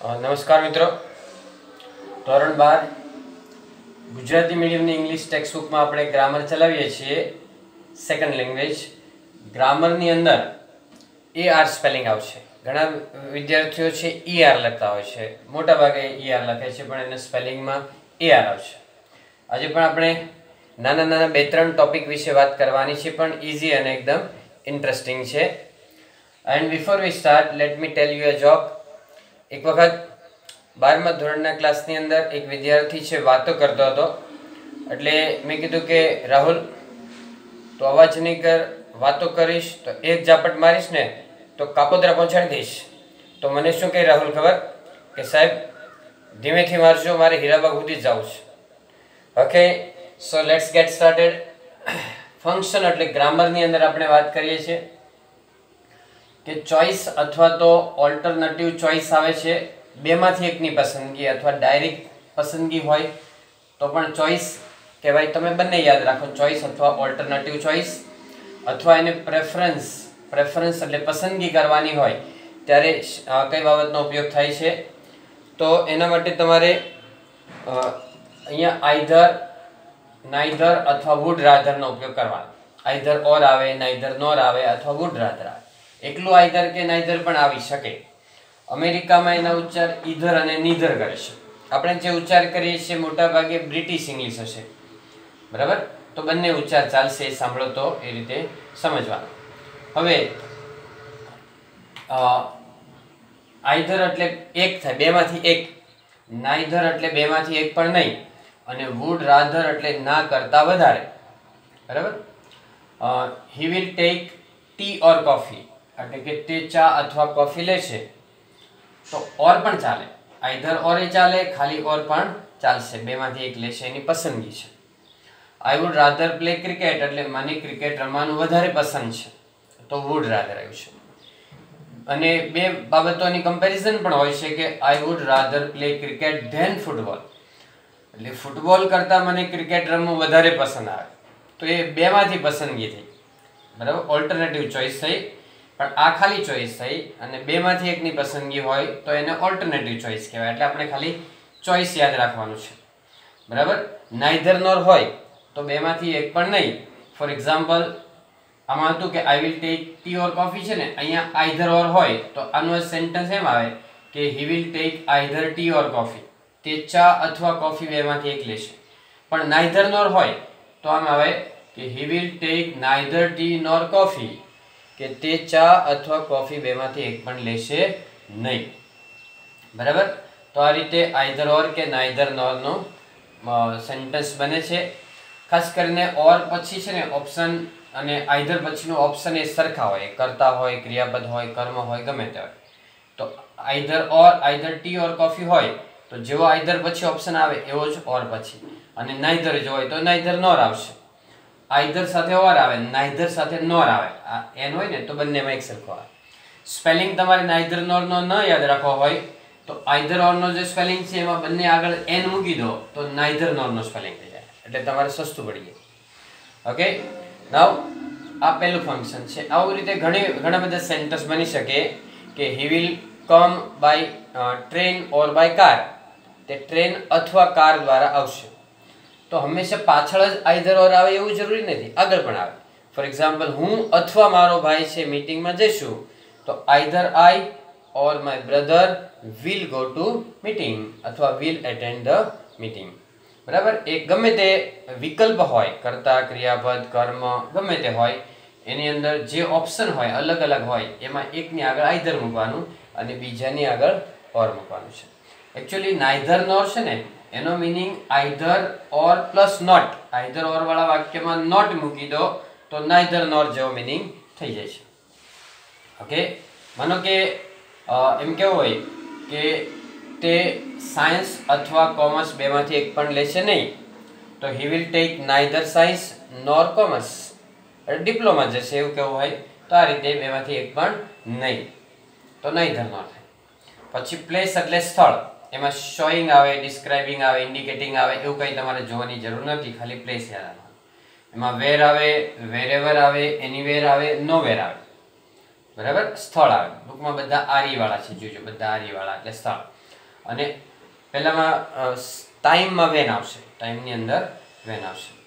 નમસ્કાર મિત્રો. ધોરણ બાર. ગુજરાતી મીડિયમની ઇંગ્લિશ ટેક્સ્ટબુકમાં આપણે ગ્રામર ચલાવીએ છીએ. સેકન્ડ લેંગ્વેજ ગ્રામરની અંદર એ આર સ્પેલિંગ આવશે. ઘણા વિદ્યાર્થીઓ છે ઈ આર લખતા હોય છે. મોટા ભાગે ઈ આર લખે છે, પણ એને સ્પેલિંગમાં એ આર આવશે. આજે પણ આપણે નાના નાના બે ત્રણ ટોપિક વિશે વાત કરવાની છે, પણ ઇઝી અને એકદમ ઇન્ટરેસ્ટિંગ છે. And before we start let me tell you a joke એક વખત બારમા ધોરણના ક્લાસની અંદર એક વિદ્યાર્થી છે વાતો કરતો હતો. એટલે મેં કીધું કે, રાહુલ, તો અવાજ નહીં કર, વાતો કરીશ, તો એક ઝાપટ મારીશ ને, તો કાપોદરા પહોંચાડી દઈશ. તો મને શું કહે રાહુલ ખબર? કે, સાહેબ, ધીમેથી મારજો, મારે હીરાબાગ સુધી જ જવું છે. Okay so let's get started function એટલે ગ્રામરની અંદર આપણે વાત કરીએ છીએ. કે ચોઇસ અથવા તો ઓલ્ટરનેટિવ ચોઇસ આવે છે. બેમાંથી એકની પસંદગી અથવા ડાયરેક્ટ પસંદગી હોય, તો પણ ચોઇસ કહેવાય. તમે બંને યાદ રાખો ચોઇસ અથવા ઓલ્ટરનેટિવ ચોઇસ અથવા એને પ્રેફરન્સ પ્રેફરન્સ એટલે પસંદગી કરવાની હોય, ત્યારે કઈ બાબતનો ઉપયોગ થાય છે? તો એના માટે તમારે અહીંયા આઈધર નાઈધર અથવા વુડ રાધરનો ઉપયોગ કરવાનો. આઈધર ઓર આવે નાઈધર નોર આવે અથવા વુડ રાધર આવે. એકલું આઈધર કે નાઈધર પણ આવી શકે. અમેરિકામાં એના ઉચ્ચાર ઈધર અને નીધર કરે છે. આપણે જે ઉચ્ચાર કરીએ છીએ મોટાભાગે બ્રિટિશ ઇંગ્લિશ હશે. બરાબર? તો બંને ઉચ્ચાર ચાલશે એ સાંભળો તો એ રીતે સમજવાનું. હવે આઈધર એટલે એક થાય, બેમાંથી એક. નાઈધર એટલે બેમાંથી એક પણ નહીં. અને વુડ રાધર એટલે ના કરતાં વધારે. બરાબર? He will take tea or coffee. એટલે કે તે ચા અથવા કોફી લેશે તો ઓર પણ ચાલે. આઈધર ઓર એ ચાલે, ખાલી ઓર પણ ચાલશે. બેમાંથી એક લેશે, એની પસંદગી છે. I would rather play cricket એટલે મને ક્રિકેટ રમવાનું વધારે પસંદ છે. તો વુડ રાધર આવ્યું છે અને બે બાબતોની કમ્પેરિઝન પણ હોય છે કે I would rather play cricket than football એટલે ફૂટબોલ કરતાં મને ક્રિકેટ રમવું વધારે પસંદ આવે. તો એ બેમાંથી પસંદગી થઈ. બરાબર? ઓલ્ટરનેટિવ ચોઇસ થઈ. પણ આ ખાલી ચોઇસ થઈ અને બેમાંથી એકની પસંદગી હોય તો એને ઓલ્ટરનેટિવ ચોઇસ કહેવાય. એટલે આપણે ખાલી ચોઇસ યાદ રાખવાનું છે. બરાબર? નાઇધર નોર હોય તો બેમાંથી એક પણ નહીં. ફોર એક્ઝામ્પલ આમાં હતું કે I will take tea or coffee છે ને, અહીંયા આઈધર ઓર હોય તો આનું સેન્ટેન્સ એમ આવે કે he will take either tea or coffee તે ચા અથવા કોફી બેમાંથી એક લેશે. પણ નાઇધર નોર હોય તો આમ આવે કે he will take neither tea nor coffee કે તે ચા અથવા કોફી બેમાંથી એક પણ લેશે નહીં. બરાબર? તો આ રીતે આઈધર ઓર કે નાઈધર નોરનો સેન્ટેન્સ બને છે. ખાસ કરીને ઓર પછી છે ને ઓપ્શન અને આઈધર પછીનો ઓપ્શન એ સરખા હોય. કરતા હોય, ક્રિયાપદ હોય, કર્મ હોય, ગમે તે હોય. તો either or either tea or coffee હોય, તો જેવો આઈધર પછી ઓપ્શન આવે એવો જ ઓર પછી. અને નાઈધર જો હોય તો નાઈધર નોર આવશે. આઈધર સાથે ઓર આવે, નાઈધર સાથે નોર આવે. એન હોય ને, તો બંનેમાં એક સરખો આવે. સ્પેલિંગ તમારે નાઈધર, નોરનો ન યાદ રાખવો હોય, તો આઈધર, ઓરનો જે સ્પેલિંગ છે, એમાં બંને આગળ એન મૂકી દો, તો નાઈધર, નોરનો સ્પેલિંગ થઈ જાય. એટલે તમારે સસ્તું પડી જાય. ઓકે? નાવ આ પહેલું ફંક્શન છે. આવું રીતે ઘણી, ઘણા બધા સેન્ટેન્સ બની શકે કે he will come by train or by car તે ટ્રેન અથવા કાર દ્વારા આવશે. તો હંમેશા પાછળ જ આઈધર ઓર આવે એવું જરૂરી નથી, આગળ પણ આવે. ફોર એક્ઝામ્પલ હું અથવા મારો ભાઈ છે મીટિંગમાં જઈશું, તો either I or my brother will go to meeting અથવા વિલ એટેન્ડ ધ મીટિંગ બરાબર? એ ગમે તે વિકલ્પ હોય, કર્તા, ક્રિયાપદ, કર્મ, ગમે તે હોય, એની અંદર જે ઓપ્શન હોય, અલગ અલગ હોય, એમાં એકની આગળ આઈધર મૂકવાનું અને બીજાની આગળ ઓર મૂકવાનું છે. એકચ્યુઅલી નાઇધર નોર છે ને એનો meaning either or plus not either or વાળા વાક્યમાં નોટ મૂકી દો તો નાઈધર નોર જેવો મિનિંગ થઈ જાય છે. ઓકે માનો કે એમ કેવું હોય કે તે સાયન્સ અથવા કોમર્સ બેમાંથી એક પણ લેશે નહીં, તો he will take neither science nor commerce diploma જશે એવું કેવું હોય, તો આ રીતે બેમાંથી એક પણ નહીં, તો નાઈધર થાય. પછી પ્લેસ એટલે સ્થળ. એમાં શોઈંગ આવે ડિસ્ક્રાઇબિંગ આવે ઇન્ડિકેટિંગ આવે, એવું કંઈ તમારે જોવાની જરૂર નથી, ખાલી પ્લેસ યાદ રાખવાનું. એમાં વેર આવે વેરેવર આવે એનીવેર આવે નો વેર આવે. બરાબર? સ્થળ આવે. ટૂંકમાં બધા આરીવાળા છે, જોજો, બધા આરીવાળા એટલે સ્થળ. અને પહેલામાં ટાઈમમાં વેન આવશે. ટાઈમની અંદર વેન આવશે.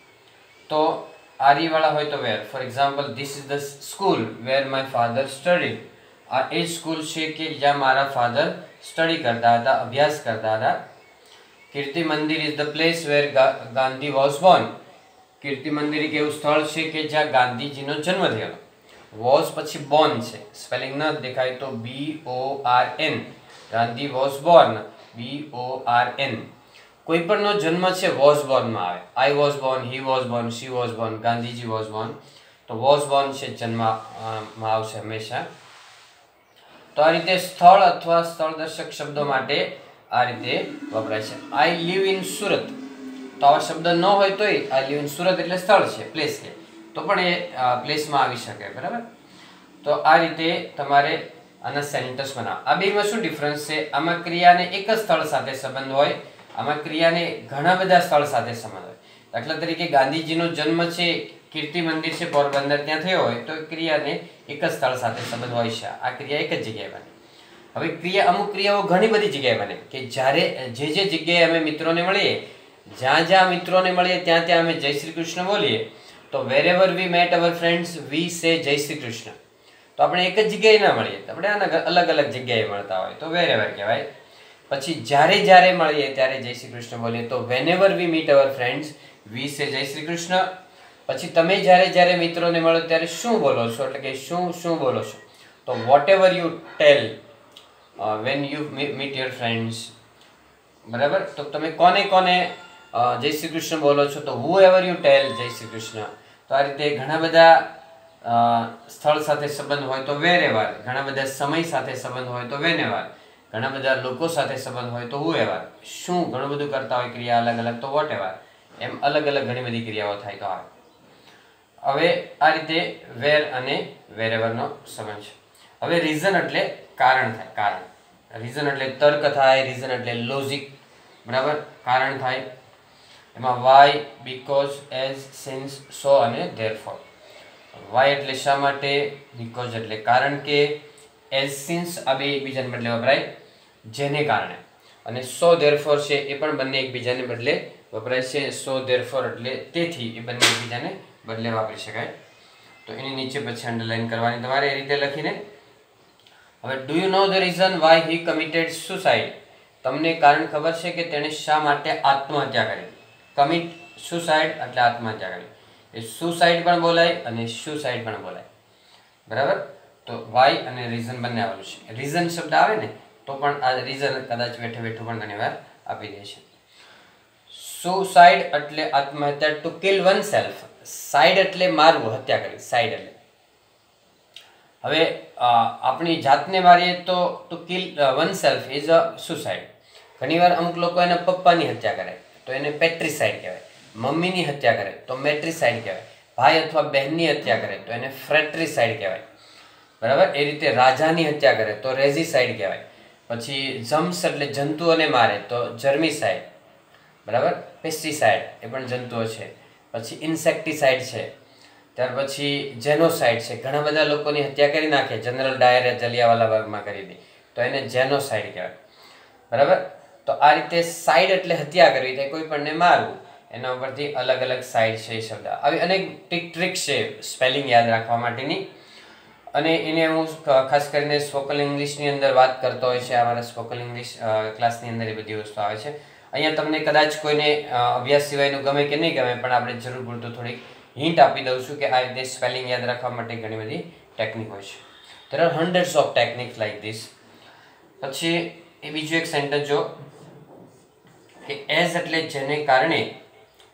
તો આરીવાળા હોય તો where for example this is the school where my father study આ એ સ્કૂલ છે કે જ્યાં મારા ફાધર સ્ટડી કરતા હતા અભ્યાસ કરતા હતા Kirti Mandir is the place where Gandhi was born Kirti Mandir એક એવું સ્થળ છે કે જ્યાં ગાંધીજીનો જન્મ થયેલો. વોઝ પછી બોર્ન છે. સ્પેલિંગ ન દેખાય તો B O R N Gandhi was born B O R N કોઈ પણનો જન્મ છે વોઝ બોર્નમાં આવે. I was born he was born she was born Gandhiji was born તો વોઝ બોર્ન છે જન્મમાં આવશે હંમેશા. તો આ રીતે સ્થળ અથવા સ્થળ દર્શક શબ્દો માટે આ રીતે વપરાય છે. I live in Surat. તો આવા શબ્દ ન હોય તોય આઈ લીવ ઇન સુરત એટલે સ્થળ છે પ્લેસ છે. તો પણ એ પ્લેસમાં આવી શકે, બરાબર? તો આ રીતે તમારે આના સેન્ટેન્સ બનાવો. આ બેમાં શું ડિફરન્સ છે? આમાં ક્રિયાને એક જ સ્થળ સાથે સંબંધ હોય, આમાં ક્રિયાને ઘણા બધા સ્થળ સાથે સંબંધ હોય. દાખલા તરીકે ગાંધીજીનો જન્મ છે કીર્તિ મંદિર છે, પોરબંદર, ત્યાં થયો હોય તો ક્રિયાને એક જ સ્થળ સાથે સંબંધ હોય છે. આ ક્રિયા એક જ જગ્યાએ બને. હવે ક્રિયા, અમુક ક્રિયાઓ ઘણી બધી જગ્યાએ બને કે જ્યારે જે જે જગ્યાએ અમે મિત્રોને મળીએ, જ્યાં જ્યાં મિત્રોને મળીએ, ત્યાં ત્યાં અમે જય શ્રી કૃષ્ણ બોલીએ, તો wherever we met our friends we say Jai Shri Krishna. તો આપણે એક જ જગ્યાએ ના મળીએ આપણે આના અલગ અલગ જગ્યાએ મળતા હોય, તો વેર એવર કહેવાય. પછી જ્યારે જ્યારે મળીએ, ત્યારે જય શ્રી કૃષ્ણ બોલીએ, તો whenever we meet our friends we say Jai Shri Krishna. પછી તમે જ્યારે જ્યારે મિત્રોને મળો ત્યારે શું બોલો છો? એટલે કે શું શું બોલો છો? તો whatever you tell when you meet your friends બરાબર? તો તમે કોને કોને જય શ્રી કૃષ્ણ બોલો છો? તો હુ એવર યુ ટેલ જય શ્રી કૃષ્ણ. તો આ રીતે ઘણા બધા સ્થળ સાથે સંબંધ હોય તો વેર એવાર ઘણા બધા સમય સાથે સંબંધ હોય તો વેન એવાર ઘણા બધા લોકો સાથે સંબંધ હોય તો હુ એવાર શું ઘણું બધું કરતા હોય ક્રિયા અલગ અલગ તો વોટ એવાર એમ અલગ અલગ ઘણી બધી ક્રિયાઓ થાય તો આવે. હવે આ રીતે વેર અને વેરેવરનો સંબંધ છે. હવે રીઝન એટલે કારણ થાય, કારણ. રીઝન એટલે તર્ક થાય રીઝન એટલે લોજિક બરાબર? કારણ થાય. એમાં why because as since so અને ધેરફોર વાય એટલે શા માટે? બીકોઝ એટલે કારણ કે એઝ સિન્સ આ બે એકબીજાને બદલે વપરાય જેને કારણે. અને સો ધેરફોર છે એ પણ બંને એકબીજાને બદલે વપરાય છે. સો ધેરફોર એટલે તેથી એ બંને એકબીજાને બદલે વાપરી શકાય. તો એની નીચે પછી અંડરલાઈન કરવાની તમારે એ રીતે લખીને. હવે do you know the reason why he committed suicide તમને કારણ ખબર છે કે તેણે શા માટે આત્મહત્યા કરી? કમિટ સુસાઇડ એટલે આત્મહત્યા કરી. એ સુસાઇડ પણ બોલાય અને સુસાઇડ પણ બોલાય. બરાબર? તો વાય અને રીઝન બંને આવેલું છે. રીઝન શબ્દ આવે ને, તો પણ આ રીઝન કદાચ બેઠે બેઠું પણ ઘણી વાર આપી દે છે. સુસાઇડ એટલે આત્મહત્યા to kill oneself side એટલે મારવું, હત્યા કરવી. સાઇડ એટલે. હવે આપણી જાતને મારીએ તો to kill oneself is a suicide ઘણીવાર અમુક લોકો એના પપ્પાની હત્યા કરે, તો એને પેટ્રીસાઇડ કહેવાય. મમ્મીની હત્યા કરે, તો મેટ્રીસાઇડ કહેવાય. ભાઈ અથવા બહેનની હત્યા કરે, તો એને ફ્રેટ્રીસાઇડ કહેવાય. બરાબર? એ રીતે રાજાની હત્યા કરે, તો રેઝીસાઇડ કહેવાય. પછી જમ્સ એટલે જંતુઓને મારે, તો જર્મીસાઇડ બરાબર? પેસ્ટિસાઇડ એ પણ જંતુઓ છે. પછી ઇન્સેક્ટિસાઇડ છે. ત્યાર પછી જેનોસાઇડ છે. ઘણા બધા લોકોની હત્યા કરી નાખે. જનરલ ડાયરે જલિયાવાલા બાગમાં કરી દી. તો એને જેનોસાઇડ કહેવાય. બરાબર? તો આ રીતે સાઇડ એટલે હત્યા કરવી તે કોઈ પણને મારવું. એના ઉપરથી અલગ અલગ સાઇડ છે એ શબ્દ. આવી અનેક ટીક ટ્રિક છે સ્પેલિંગ યાદ રાખવા માટેની. અને એને હું ખાસ કરીને સ્પોકન ઇંગ્લિશની અંદર વાત કરતો હોય છે. અમારા સ્પોકન ઇંગ્લિશ ક્લાસની અંદર એ બધી વસ્તુ આવે છે. અહીંયા તમને કદાચ કોઈને અભ્યાસ સિવાયનું ગમે કે નહીં ગમે, પણ આપણે જરૂર પૂરતું થોડીક હિન્ટ આપી દઉં છું કે આ રીતે સ્પેલિંગ યાદ રાખવા માટે ઘણી બધી ટેકનિક હોય છે. There are hundreds of technique like this પછી, એ બીજું એક સેન્ટેન્સ જો કે એઝ એટલે જેને કારણે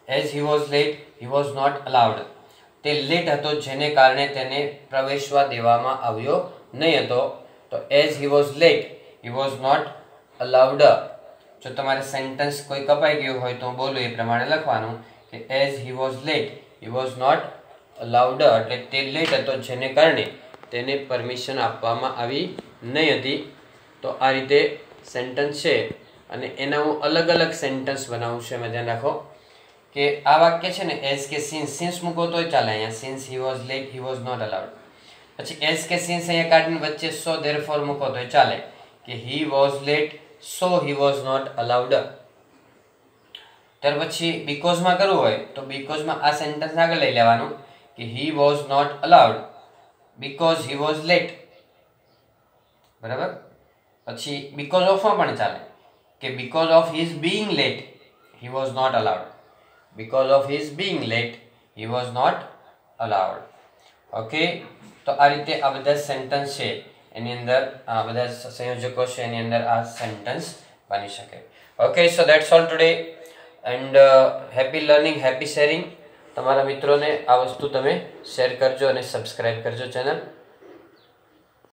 as he was late he was not allowed તે લેટ હતો, જેને કારણે તેને પ્રવેશવા દેવામાં આવ્યો નહીં હતો. તો as he was late he was not allowed જો તમારે સેન્ટેન્સ કોઈ કપાઈ ગયું હોય તો બોલું એ પ્રમાણે લખવાનું કે as he was late he was not allowed એટલે તે લેટ હતો જેને કારણે તેને પરમિશન આપવામાં આવી નહીં હતી. તો આ રીતે સેન્ટન્સ છે અને એના હું અલગ અલગ સેન્ટન્સ બનાવું છું, એમાં ધ્યાન રાખો. કે આ વાક્ય છે ને એઝ કે સિન્સ સિન્સ મૂકો તોય ચાલે અહીંયા. Since he was late he was not allowed પછી એઝ કે સિન્સ અહીંયા કાઢીને વચ્ચે સો ધેર ફોર મૂકો તોય ચાલે. કે he was late so he was not allowed ત્યાર પછી બીકોઝમાં કરવું હોય, તો બીકોઝમાં આ સેન્ટેન્સ આગળ લઈ લેવાનું કે he was not allowed because he was late બરાબર? પછી બીકોઝ ઓફમાં પણ ચાલે કે because of his being late he was not allowed because of his being late he was not allowed okay તો આ રીતે આ બધા સેન્ટન્સ છે. એની અંદર, આ બધા સંયોજકો છે, એની અંદર આ સેન્ટન્સ બની શકે. Okay so that's all today and happy learning happy sharing તમારા મિત્રોને આ વસ્તુ તમે શેર કરજો અને સબસ્ક્રાઈબ કરજો ચેનલ